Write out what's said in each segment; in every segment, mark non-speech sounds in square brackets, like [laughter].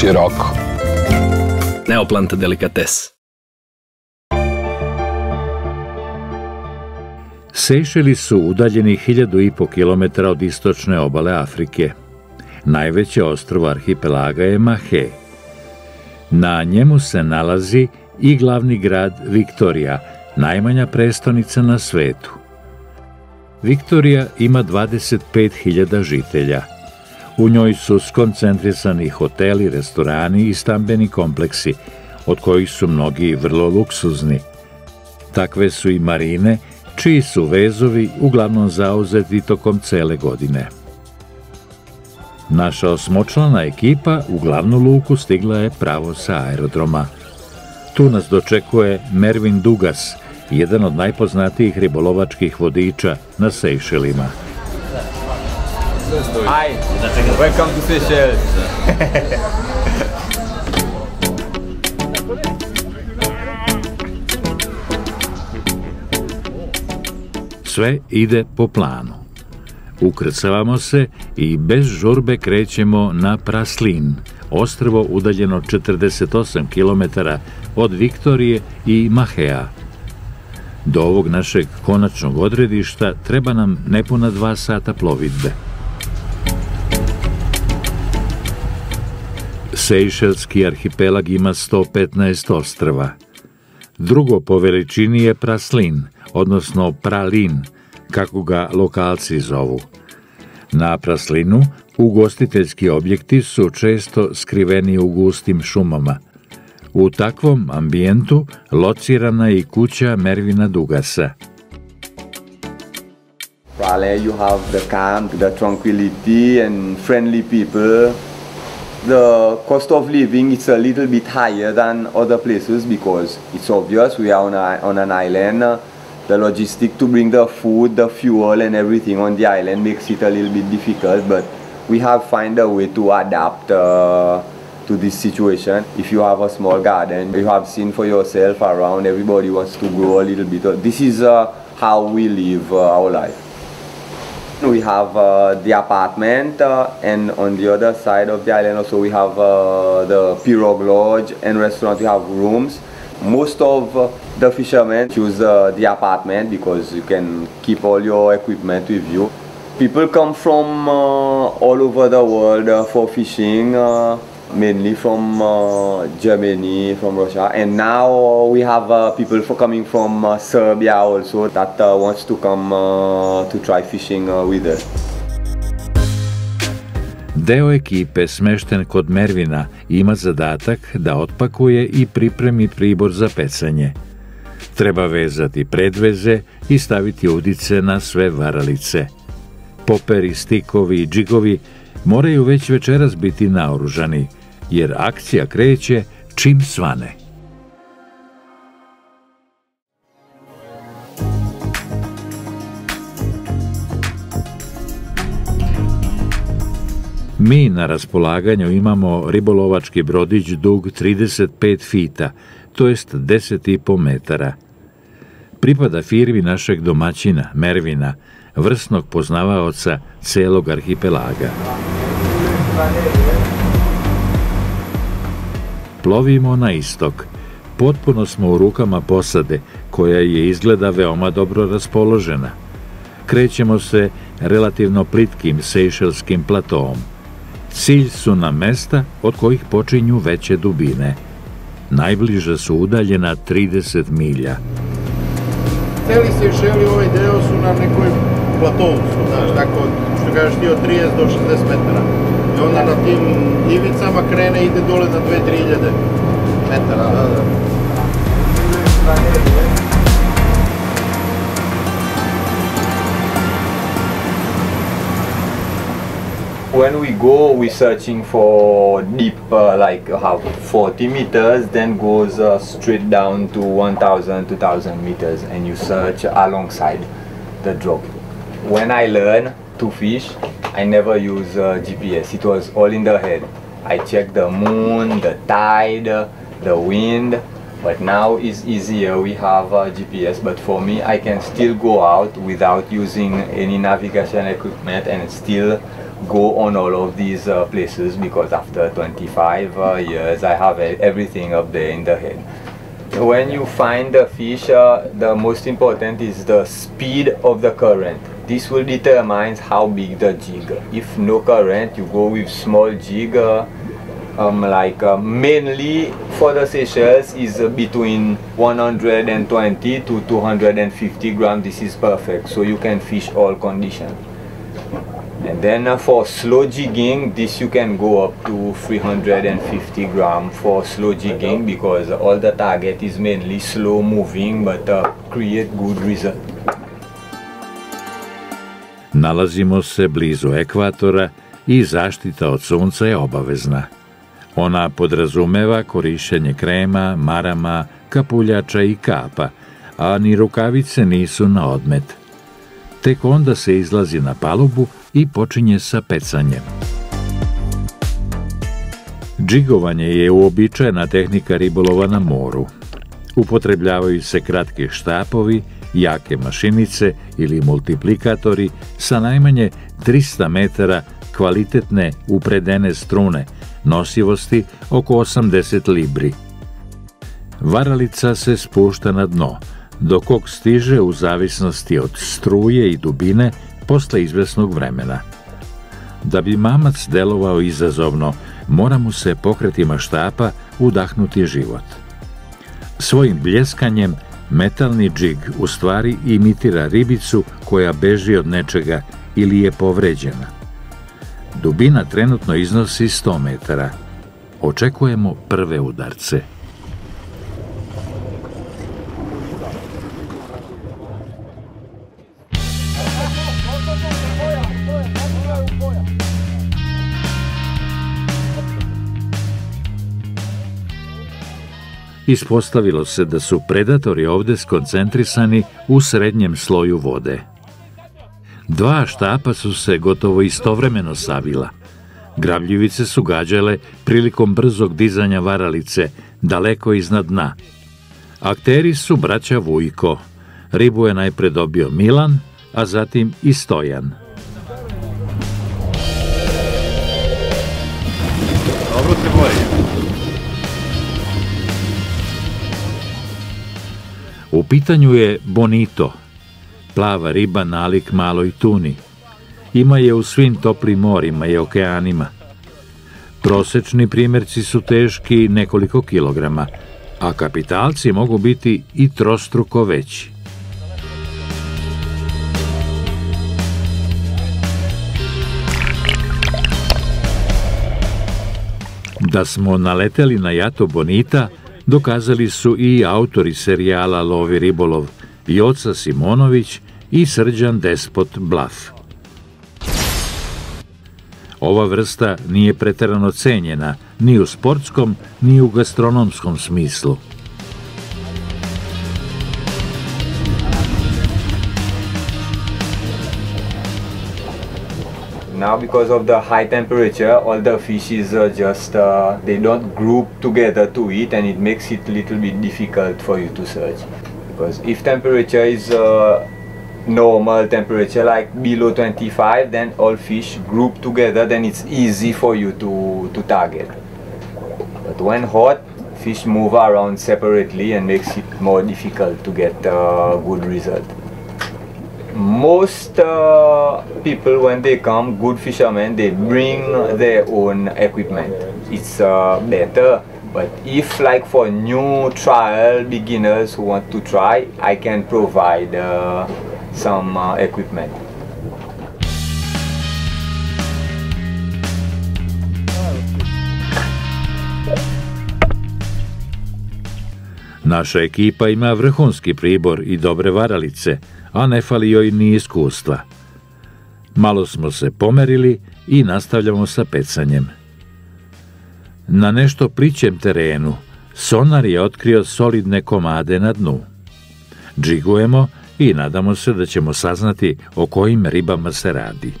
široko. Neoplanta delikates. Sejšeli su udaljeni hiljadu i po kilometara od istočne obale Afrike. Najveće ostrovo arhipelaga je Mahe. Na njemu se nalazi i glavni grad Viktorija, najmanja prestonica na svetu. Viktorija ima 25.000 žitelja. U njoj su skoncentrisani hoteli, restorani i stambeni kompleksi, od kojih su mnogi vrlo luksuzni. Takve su i marine, čiji su vezovi uglavnom zauzeti tokom cele godine. Naša osmočlana ekipa u glavnu luku stigla je pravo sa aerodroma. Tu nas dočekuje Mervin Dugas, jedan od najpoznatijih ribolovačkih vodiča na Sejšelima. Hi, welcome to Seychelles. Sve ide po planu. Ukrcavamo se i bez žurbe krećemo na Praslin, ostrvo udaljeno 48 km od Viktorije i Mahea. Do ovog našeg konačnog odredišta treba nam nepuna dva sata plovidbe. Sejšelski arhipelag ima 115 ostrva. Drugo po veličini je Praslin, odnosno Pralin, kako ga lokalci zovu. Na Praslinu ugostiteljski objekti su često skriveni u gustim šumama. U takvom ambijentu locirana je i kuća Mervina Dugasa. Prale, you have the calm, the tranquility and friendly people. The cost of living is a little bit higher than other places because it's obvious we are on, a, on an island. The logistic to bring the food, the fuel and everything on the island makes it a little bit difficult but we have find a way to adapt uh, to this situation. If you have a small garden, you have seen for yourself around, everybody wants to grow a little bit. This is uh, how we live uh, our life. We have uh, the apartment uh, and on the other side of the island also we have uh, the pirogue lodge and restaurant, we have rooms. Most of uh, the fishermen choose the apartment because you can keep all your equipment with you. People come from all over the world for fishing mainly from uh, Germany, from Russia, and now we have uh, people for coming from uh, Serbia also that uh, wants to come uh, to try fishing uh, with us. Deo ekipe smešten kod Mervina ima zadatak da otpakuje i pripremi pribor za pecanje. Treba vezati predveze i staviti udice na sve varalice. Poperi, stikovi i džigovi moraju već večeras biti naoružani, jer akcija kreće čim svane. Mi na raspolaganju imamo ribolovački brodić dug 35 fita, to jest 10,5 metara. Pripada firmi našeg domaćina, Mervina, vrsnog poznavaoca celog arhipelaga. Plovimo na istok. Potpuno smo u rukama posade, koja je izgleda veoma dobro raspoložena. Krećemo se relativno plitkim sejšelskim platoom. Cilj su nam mesta od kojih počinju veće dubine. Najbliža su udaljena 30 milja. Celi Sejšeli ovaj deo su na nekoj platovu, znaš, tako, što kažeš ti od 30 do 60 metara. I onda na tim ivicama krene ide dole na 2-3 metara. When we go, we're searching for deep, uh, like how 40 meters, then goes uh, straight down to 1,000, 2,000 meters, and you search alongside the drop. When I learn to fish, I never use uh, GPS. It was all in the head. I check the moon, the tide, the wind, but now it's easier. We have uh, GPS, but for me, I can still go out without using any navigation equipment and still go on all of these uh, places because after 25 uh, years I have everything up there in the head. When you find the fish, uh, the most important is the speed of the current. This will determine how big the jig. If no current, you go with small jig. um, like uh, mainly for the Seychelles is uh, between 120 to 250 grams. This is perfect, so you can fish all conditions. And then uh, for slow jigging, this you can go up to 350 gram for slow jigging because all the target is mainly slow moving but uh, create good result. Nalazimo se blizu ekvatora i zaštita od sunca je obavezna. Ona podrazumeva korišćenje krema, marama, kapuljača i kapa, a ni rukavice nisu na odmet. Tek onda se izlazi na palubu i počinje sa pecanjem. Džigovanje je uobičajena tehnika ribolova na moru. Upotrebljavaju se kratki štapovi, jake mašinice ili multiplikatori sa najmanje 300 metara kvalitetne upredene strune, nosivosti oko 80 libri. Varalica se spušta na dno, do kog stiže u zavisnosti od struje i dubine posle izvesnog vremena. Da bi mamac delovao izazovno, mora mu se pokretima štapa udahnuti život. Svojim bljeskanjem metalni džig u stvari imitira ribicu koja beži od nečega ili je povređena. Dubina trenutno iznosi 100 metara. Očekujemo prve udarce. Ispostavilo se da su predatori ovde skoncentrisani u srednjem sloju vode. Dva štapa su se gotovo istovremeno savila. Grabljivice su gađale prilikom brzog dizanja varalice, daleko iznad dna. Akteri su braća Vujko. Ribu je najpre dobio Milan, a zatim i Stojan. U pitanju je bonito, plava riba nalik maloj tuni. Ima je u svim toplim morima i okeanima. Prosečni primjerci su teški nekoliko kilograma, a kapitalci mogu biti i trostruko veći. Da smo naleteli na jato Bonita, dokazali su i autori serijala Lovi ribolov, Joca Simonović i Srđan Despot Blaf. Ova vrsta nije preterano cenjena ni u sportskom, ni u gastronomskom smislu. Now because of the high temperature, all the fish is uh, just, uh, they don't group together to eat and it makes it a little bit difficult for you to search. Because if temperature is uh, normal temperature like below 25 then all fish group together then it's easy for you to, to target. But when hot, fish move around separately and makes it more difficult to get a good result most uh, people when they come good fishermen they bring their own equipment. It's uh, better but if like for new trial beginners who want to try i can provide uh, some uh, equipment. Naša ekipa ima vrhunski pribor i dobre varalice, a ne fali joj ni iskustva. Malo smo se pomerili i nastavljamo sa pecanjem. Na nešto plićem terenu sonar je otkrio solidne komade na dnu. Džigujemo i nadamo se da ćemo saznati o kojim ribama se radi.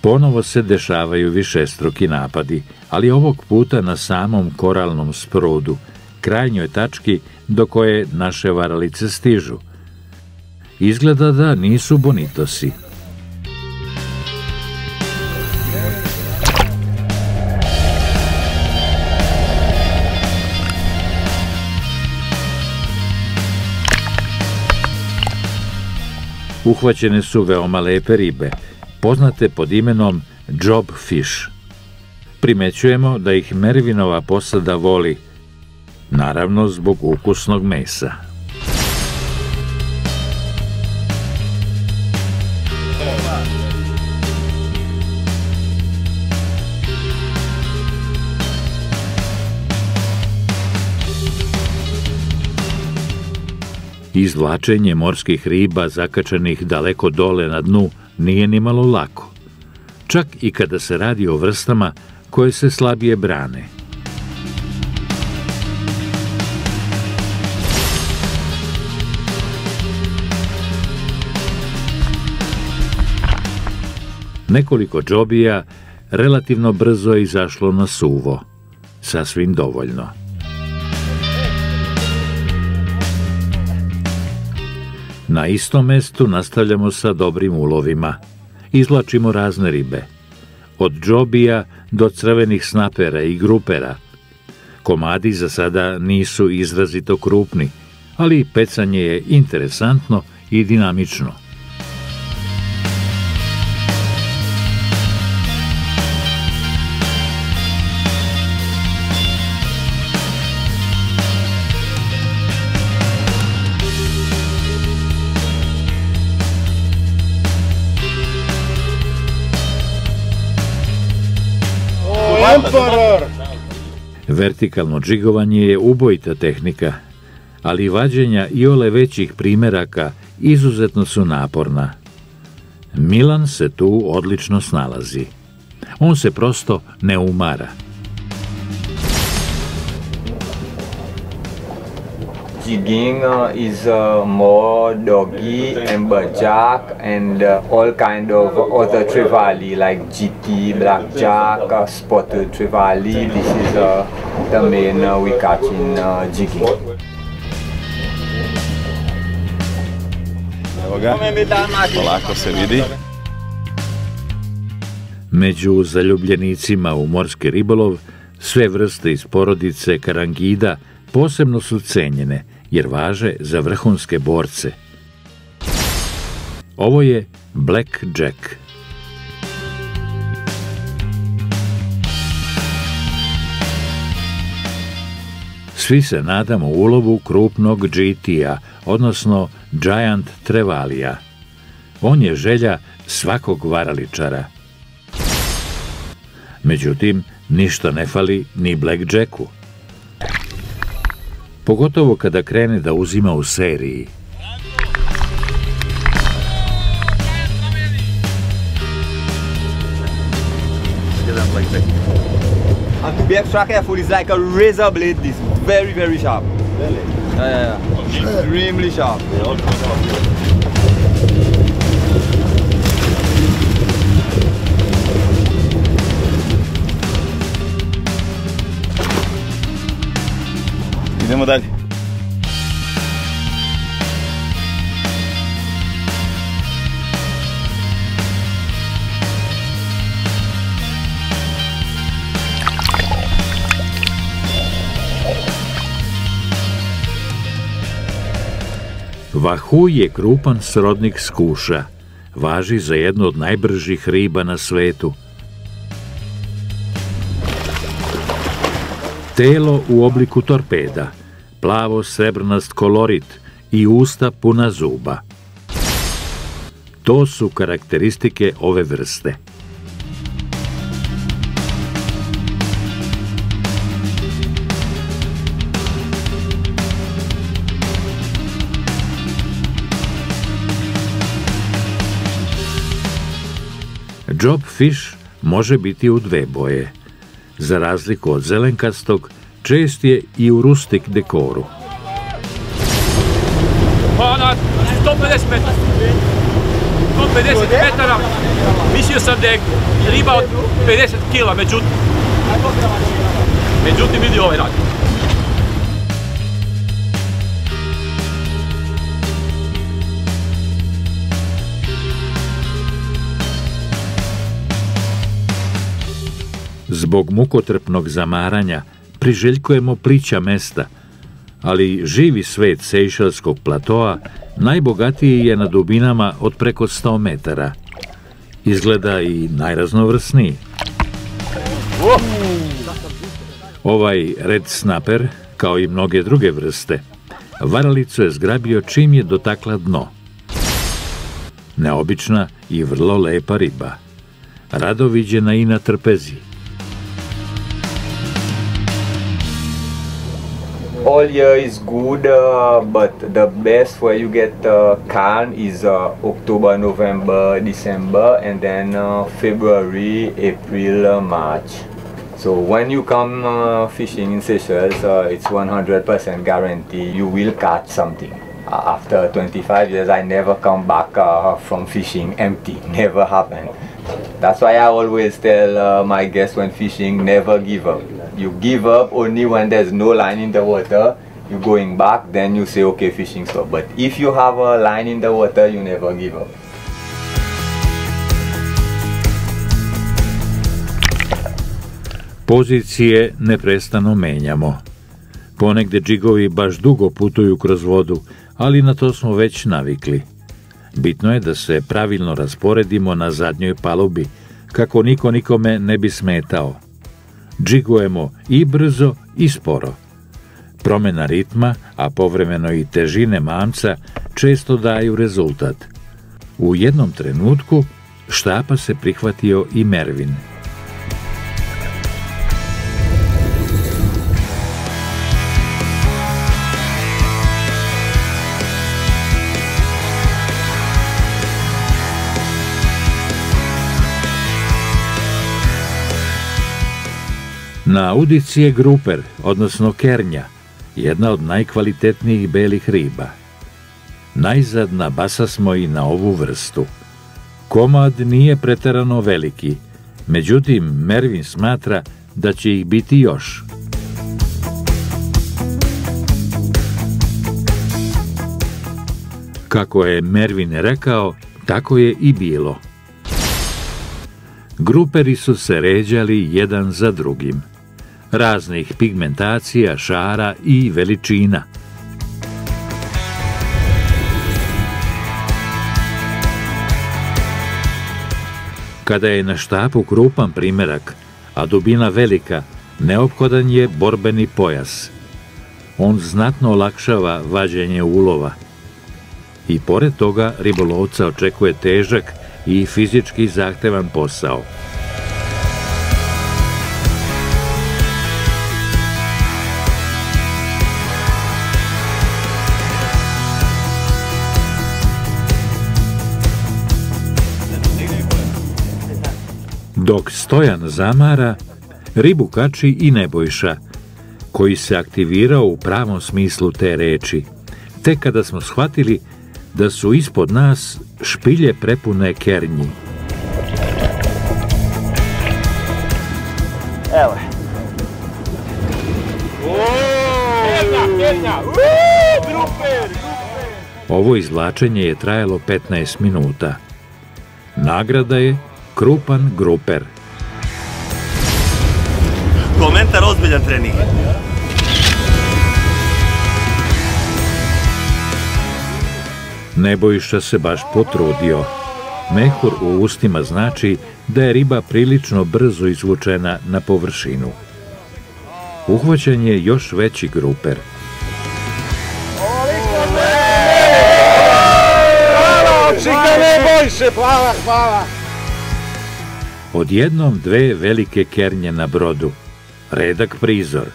Ponovo se dešavaju višestruki napadi, ali ovog puta na samom koralnom sprodu, krajnjoj tački do koje naše varalice stižu. Izgleda da nisu bonitosi. Uhvaćene su veoma lepe ribe, poznate pod imenom job fish. Primećujemo da ih Mervinova posada voli, naravno zbog ukusnog mesa. Izvlačenje morskih riba zakačenih daleko dole na dnu nije ni malo lako. Čak i kada se radi o vrstama koje se slabije brane. Nekoliko džobija relativno brzo je izašlo na suvo. Sasvim dovoljno. Na istom mestu nastavljamo sa dobrim ulovima. Izvlačimo razne ribe. Od džobija do crvenih snapera i grupera. Komadi za sada nisu izrazito krupni, ali pecanje je interesantno i dinamično. Vertikalno džigovanje je ubojita tehnika, ali vađenja i ole većih primeraka izuzetno su naporna. Milan se tu odlično snalazi. On se prosto ne umara. jigging is uh, more doggy and bajak and uh, all kind of other trevally like GT, blackjack, uh, spotted trevally. This is uh, main uh, we catch in uh, jigging. Evo ga, polako se vidi. Među zaljubljenicima u morski ribolov sve vrste iz porodice karangida posebno su cenjene jer važe za vrhunske borce. Ovo je Black Jack. Svi se nadamo ulovu krupnog GT-a, odnosno Giant Trevalija. On je želja svakog varaličara. Međutim, ništa ne fali ni Black Jacku. Pogotovo kada krene da uzima u seriji. And to be extra careful, it's like a razor blade. This very very sharp. Really? Yeah, yeah, yeah. Extremely sharp. Idemo dalje. Vahu je krupan srodnik skuša. Važi za jednu od najbržih riba na svetu. Telo u obliku torpeda, plavo srebrnast kolorit i usta puna zuba. To su karakteristike ove vrste. Job fish može biti u dve boje. Za razliku od zelenkastog, čest je i u rustik dekoru. Pa na 150 metara. 150 metara, mislio sam da je riba od 50 kila, međutim, međutim vidi ovaj rad. Zbog mukotrpnog zamaranja priželjkujemo plića mesta, ali živi svet Sejšelskog platoa najbogatiji je na dubinama od preko 100 metara. Izgleda i najraznovrsniji. Ovaj red snaper, kao i mnoge druge vrste, varalicu je zgrabio čim je dotakla dno. Neobična i vrlo lepa riba. Rado viđena i na trpezi. All year is good, uh, but the best where you get uh, can is uh, October, November, December, and then uh, February, April, uh, March. So when you come uh, fishing in Seychelles, it's 100% guarantee you will catch something. After 25 years, I never come back from fishing empty. [laughs] Never happened. That's why I always tell my guests when fishing, never give up. You give up only when there's no line in the water. You're going back, then you say, okay, fishing stop. But if you have a line in the water, you never give up. Pozicije neprestano menjamo. Ponegde džigovi baš dugo putuju kroz vodu, ali na to smo već navikli. Bitno je da se pravilno rasporedimo na zadnjoj palubi, kako niko nikome ne bi smetao. Džigujemo i brzo i sporo. Promjena ritma, a povremeno i težine mamca, često daju rezultat. U jednom trenutku štapa se prihvatio i Mervin. Na udici je gruper, odnosno kernja, jedna od najkvalitetnijih belih riba. Najzad na basa smo i na ovu vrstu. Komad nije preterano veliki, međutim Mervin smatra da će ih biti još. Kako je Mervin rekao, tako je i bilo. Gruperi su se ređali jedan za drugim raznih pigmentacija, šara i veličina. Kada je na štapu krupan primerak, a dubina velika, neophodan je borbeni pojas. On znatno olakšava vađenje ulova. I pored toga ribolovca očekuje težak i fizički zahtevan posao. Dok Stojan zamara, ribu kači i Nebojša, koji se aktivirao u pravom smislu te reči, te kada smo shvatili da su ispod nas špilje prepune kernji. Evo je. Ovo izvlačenje je trajalo 15 minuta. Nagrada je krupan gruper. Komentar ozbiljan trening. Nebojša se baš potrudio. Mehur u ustima znači da je riba prilično brzo izvučena na površinu. Uhvaćen je još veći gruper. Čika Nebojše, hvala, hvala. Odjednom dve velike kernje na brodu. Redak prizor.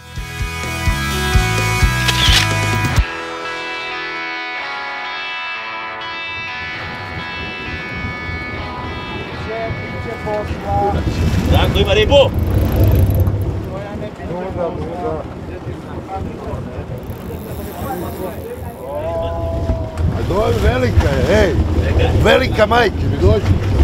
Branko ima ribu. Dođi, velika je, ej. Velika majke, mi dođi.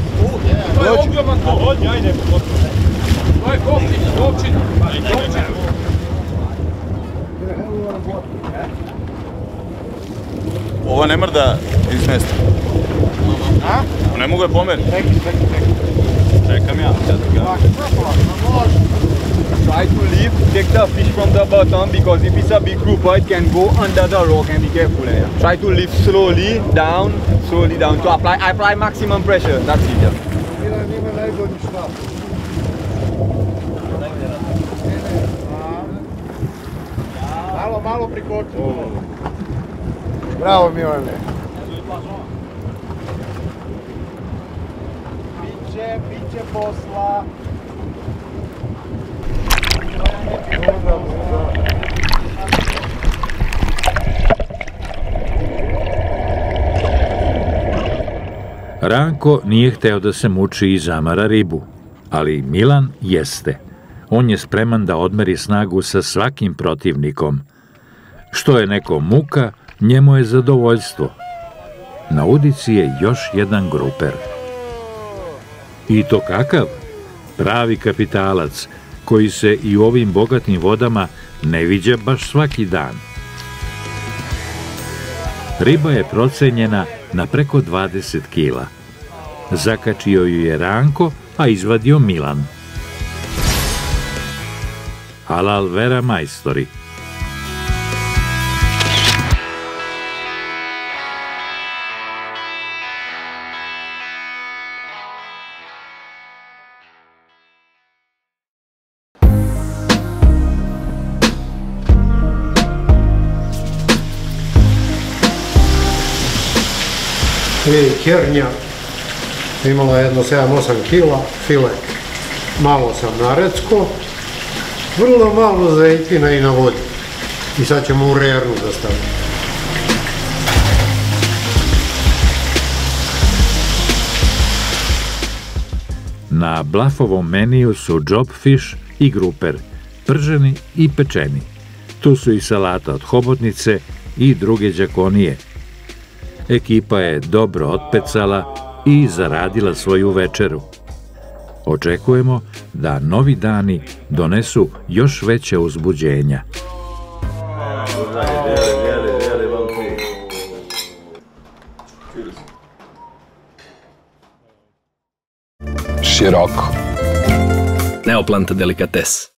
Ovo ne mrda iz mesta. A? Ne mogu je pomeriti. Čekam ja. Try to leave, take the fish from the bottom because if it's a big grouper, it can go under the rock and be careful. Eh? Try to lift slowly down, slowly down to apply apply maximum pressure. That's it. Yeah. Milan ima najbolji štap. Malo, malo prikoči. Bravo Milane. Biće, biće posla. Ranko nije hteo da se muči i zamara ribu, ali Milan jeste. On je spreman da odmeri snagu sa svakim protivnikom. Što je neko muka, njemu je zadovoljstvo. Na udici je još jedan gruper. I to kakav? Pravi kapitalac, koji se i u ovim bogatim vodama ne viđa baš svaki dan. Riba je procenjena na preko 20 kila. Zakačio ju je Ranko, a izvadio Milan. Halal vera majstori. I kernja imala je jedno 7-8 kila, filek malo sam narecko, vrlo malo zejtina i na vodi. I sad ćemo u reru da stavimo. Na Blafovom meniju su džopfiš i gruper, prženi i pečeni. Tu su i salata od hobotnice i druge đakonije. Ekipa je dobro otpecala i zaradila svoju večeru. Očekujemo da novi dani donesu još veće uzbuđenja. Široko. Neoplanta delikates.